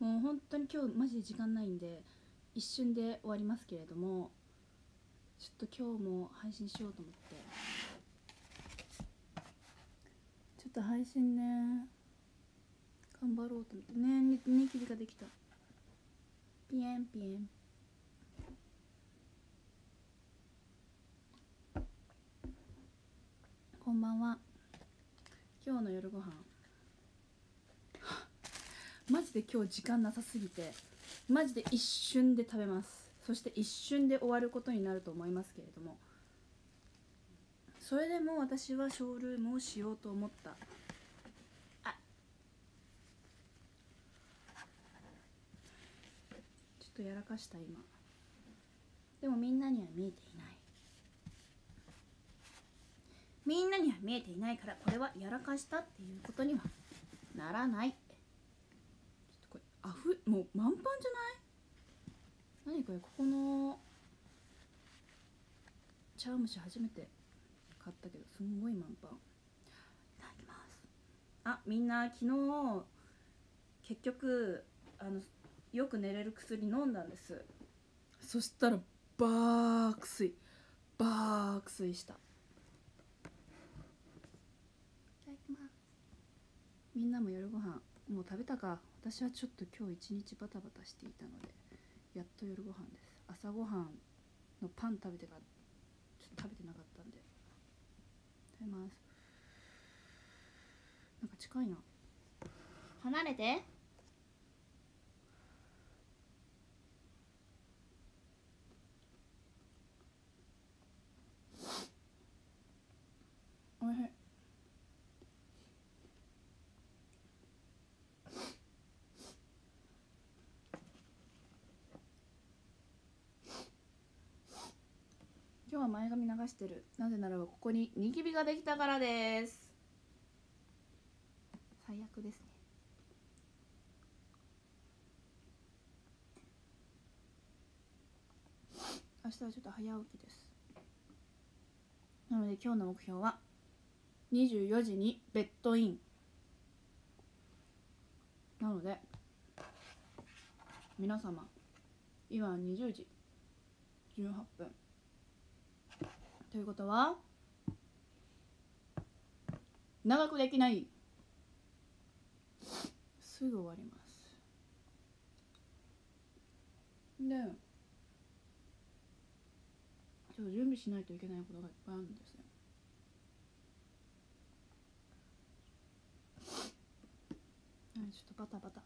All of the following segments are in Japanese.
もう本当に今日マジで時間ないんで一瞬で終わりますけれどもちょっと今日も配信しようと思って。ちょっと配信ね頑張ろうと思って。ねにニキビができた。ピエンピエン。こんばんは。今日の夜ご飯。マジで今日時間なさすぎてマジで一瞬で食べます。そして一瞬で終わることになると思いますけれども。それでも私はショールームをしようと思った。あ。ちょっとやらかした今。でもみんなには見えていない。みんなには見えていないからこれはやらかしたっていうことにはならない。あふもう満帆じゃない？何これここの茶碗蒸し初めて買ったけどすんごい満帆。いただきます。あみんな昨日結局あのよく寝れる薬飲んだんです。そしたらバーク睡バーク睡した。いただきます。みんなも夜ご飯。もう食べたか。私はちょっと今日一日バタバタしていたのでやっと夜ご飯です。朝ごはんのパン食べてからちょっと食べてなかったんで。食べますなんか近いな。離れておいしい今日は前髪流してる。なぜならばここにニキビができたからです。最悪ですね。明日はちょっと早起きです。なので今日の目標は24時にベッドイン。なので皆様今20時18分。ということは長くできない。すぐ終わります。でちょっと準備しないといけないことがいっぱいあるんですよ。ちょっとバタバタ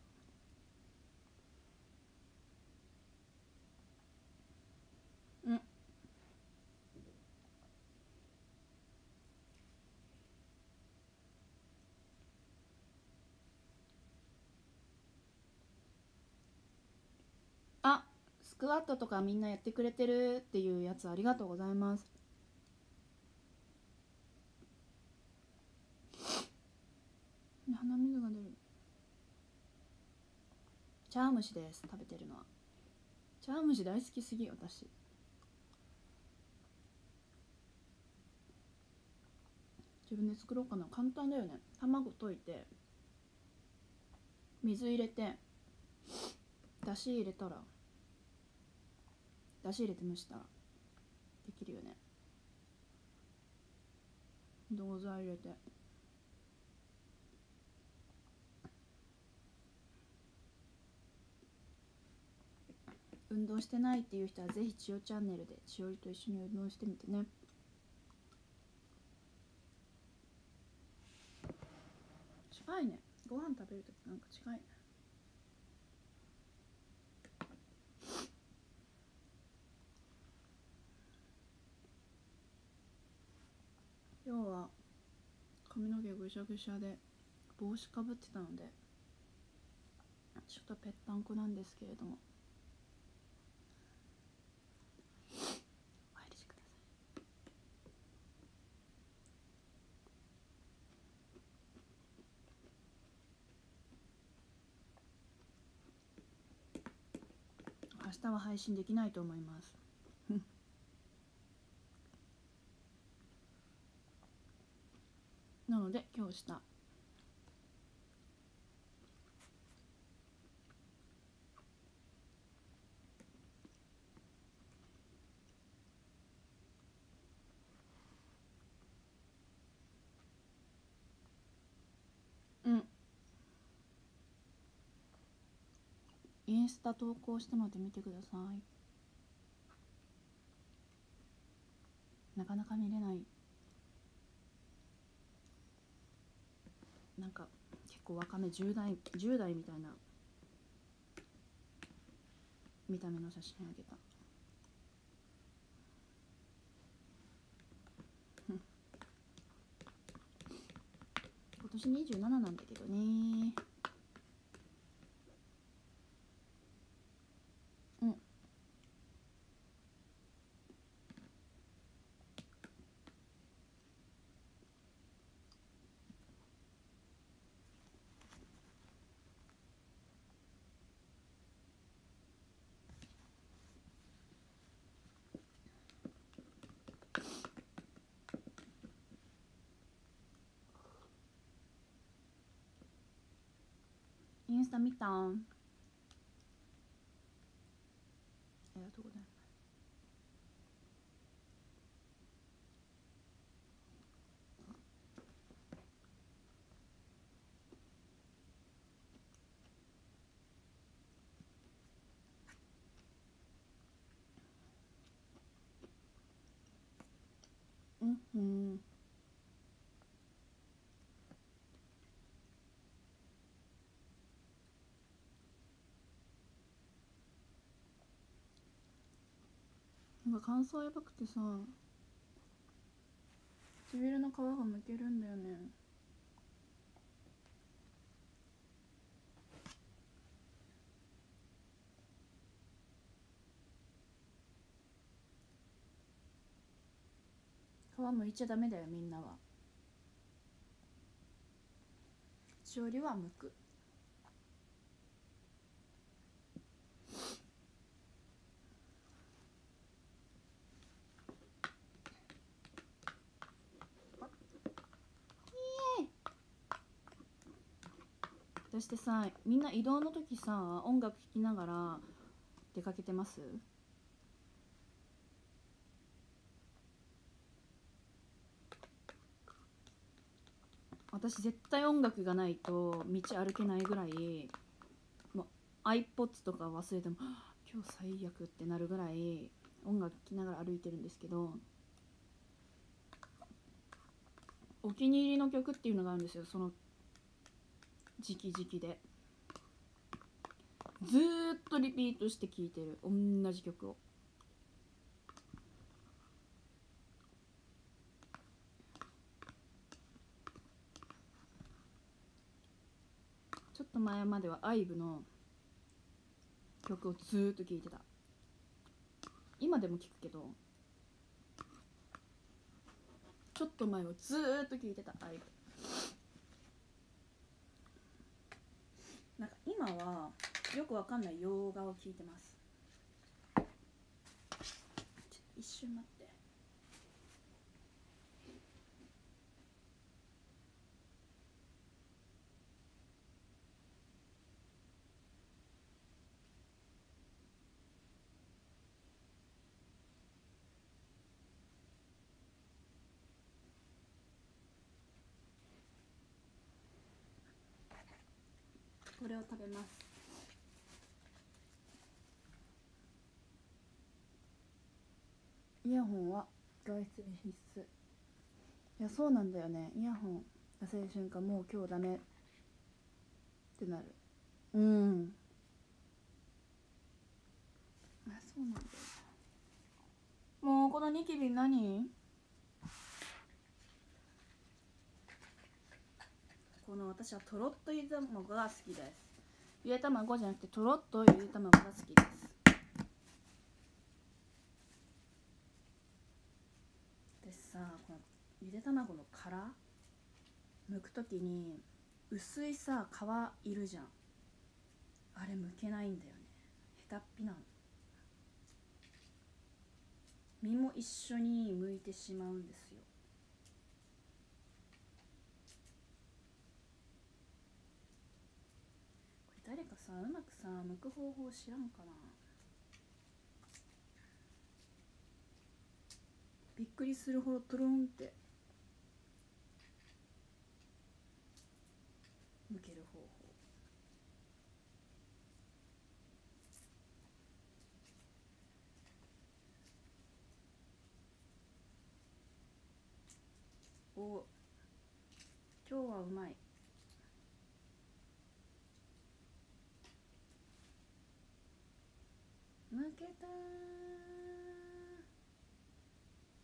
うんあスクワットとかみんなやってくれてるっていうやつありがとうございます。鼻水が出る。茶碗蒸しです食べてるのは。茶碗蒸し大好きすぎ私。自分で作ろうかな。簡単だよね。卵溶いて水入れてだし入れたらだし入れて蒸した。できるよね。銅材入れて。運動してないっていう人はぜひ千代チャンネルでしおりと一緒に運動してみてね。近いね。ご飯食べるときなんか近いね。今日は髪の毛ぐしゃぐしゃで帽子かぶってたのでちょっとぺったんこなんですけれども。お入りしてください。明日は配信できないと思います。なので今日した。うん。インスタ投稿してまで見てください。なかなか見れない。なんか結構若め10代10代みたいな。見た目の写真あげた。今年27なんだけどねうんインスタ見たん？ありがとうございますうんうん。か乾燥やばくてさ唇の皮がむけるんだよね。皮むいちゃダメだよみんなは。しおりはむくそしてさみんな移動の時さ音楽聴きながら出かけてます？私絶対音楽がないと道歩けないぐらいもう iPods とか忘れても今日最悪ってなるぐらい音楽聴きながら歩いてるんですけどお気に入りの曲っていうのがあるんですよ。その時期時期で。ずっとリピートして聴いてる。同じ曲を。ちょっと前までは IVE の曲をずっと聴いてた。今でも聴くけど。ちょっと前はずっと聴いてた IVE なんか今はよくわかんない洋画を聴いてます。一瞬待って。これを食べます。イヤホンは外出に必須。いやそうなんだよね。イヤホン出せる瞬間もう今日ダメ。ってなる。うん。あそうなんだ。よもうこのニキビ何？この私はとろっとゆで卵が好きです。ゆで卵じゃなくてとろっとゆで卵が好きです。でさこのゆで卵の殻剥くときに薄いさ皮いるじゃん。あれ剥けないんだよね。へたっぴなの。身も一緒に剥いてしまうんですよ。うまくさ剥く方法知らんかな。びっくりするほどトロンって。剥ける方法。お今日はうまい。負けた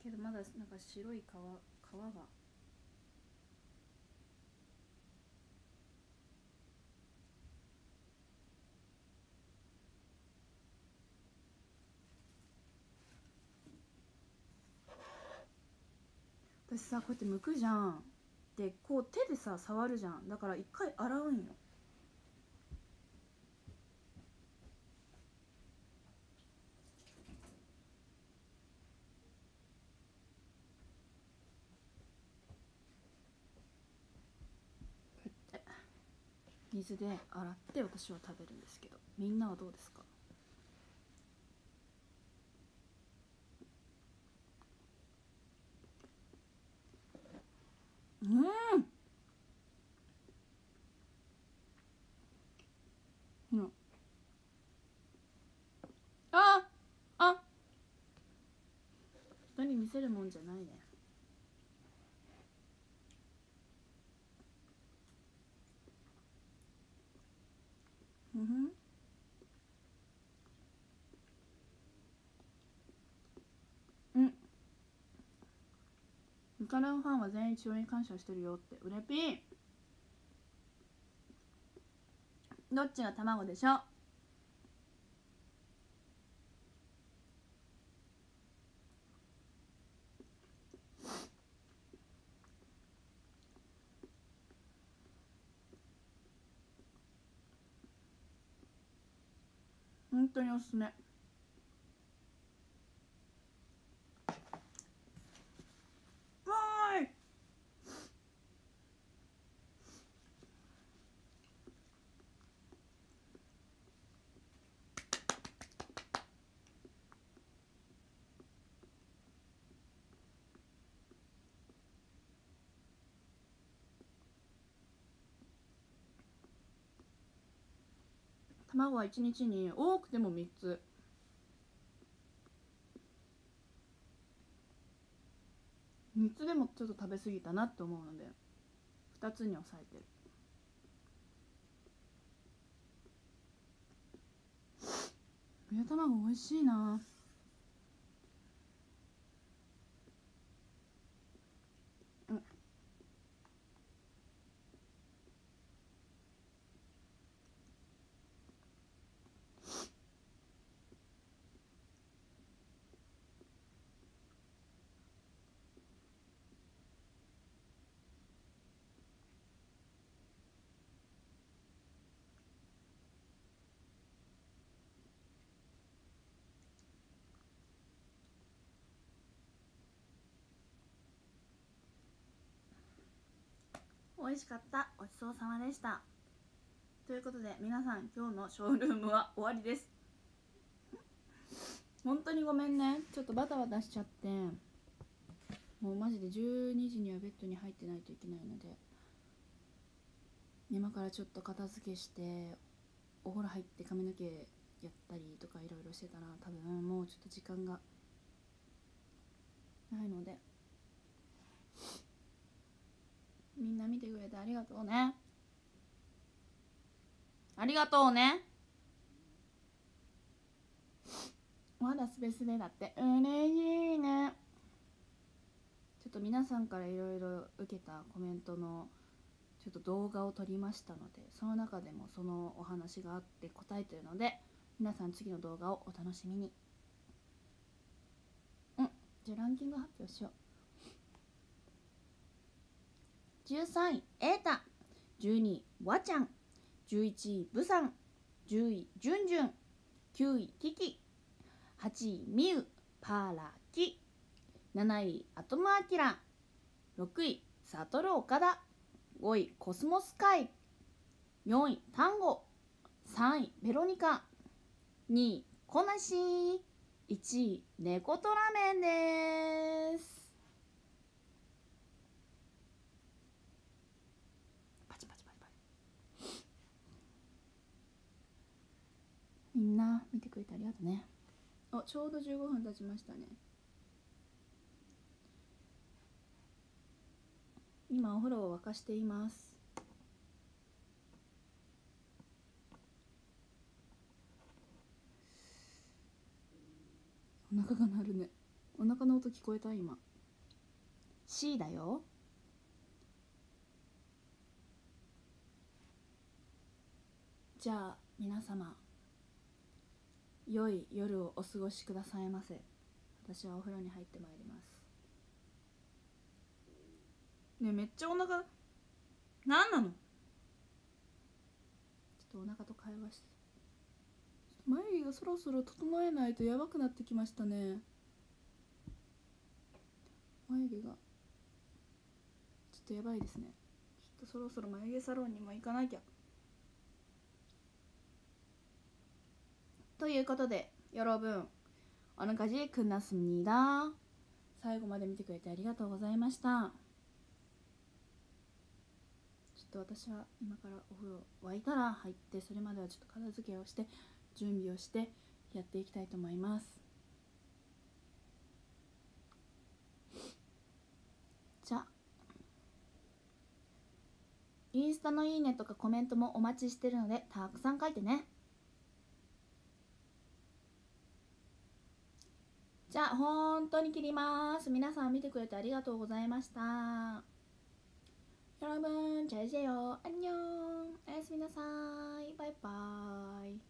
けどまだなんか白い皮皮が。私さこうやって剥くじゃん。でこう手でさ触るじゃん。だから一回洗うんよこうやって水で洗って私は食べるんですけどみんなはどうですか？うん。うんああ。人に見せるもんじゃないねうんふんうんミカランファンは全員治療に感謝してるよって。うれぴんどっちが卵でしょ？う本当におすすめわーい卵は1日に多くても3つ。3つでもちょっと食べ過ぎたなって思うので2つに抑えてる。ゆで卵美味しいな。美味しかった。ごちそうさまでした。ということで皆さん今日のショールームは終わりです。本当にごめんね。ちょっとバタバタしちゃって。もうマジで12時にはベッドに入ってないといけないので。今からちょっと片付けしてお風呂入って髪の毛やったりとかいろいろしてたら多分もうちょっと時間がないので。みんな見てくれてありがとうね。ありがとうね。まだスベスベだって。うれしいね。ちょっと皆さんからいろいろ受けたコメントのちょっと動画を撮りましたのでその中でもそのお話があって答えてるので皆さん次の動画をお楽しみに。うん。じゃあランキング発表しよう。13位エータ12位わちゃん。11位ブサン10位ジュンジュン9位キキ。8位ミウパーラキ。7位アトムアキラ。6位サトル岡田5位コスモスカイ。4位タンゴ。3位ベロニカ。2位コナシー。1位猫とラメンですパチパチパチパチみんな見てくれてありがとうね。あちょうど15分経ちましたね。今お風呂を沸かしています。お腹が鳴るね。お腹の音聞こえた？今。C だよ。じゃあ皆様。良い夜をお過ごしくださいませ。私はお風呂に入ってまいります。ねめっちゃお腹何なの？ちょっとお腹と会話して眉毛がそろそろ整えないとやばくなってきましたね。眉毛がちょっとやばいですね。ちょっとそろそろ眉毛サロンにも行かなきゃ。ということで여러분오늘까지끝났습니다最後まで見てくれてありがとうございましたちょっと私は今からお風呂沸いたら入ってそれまではちょっと片付けをして準備をしてやっていきたいと思いますじゃあインスタのいいねとかコメントもお待ちしてるのでたくさん書いてね じゃあ本当に切ります皆さん見てくれてありがとうございました여러분잘자요안녕おやすみなさいバイバイ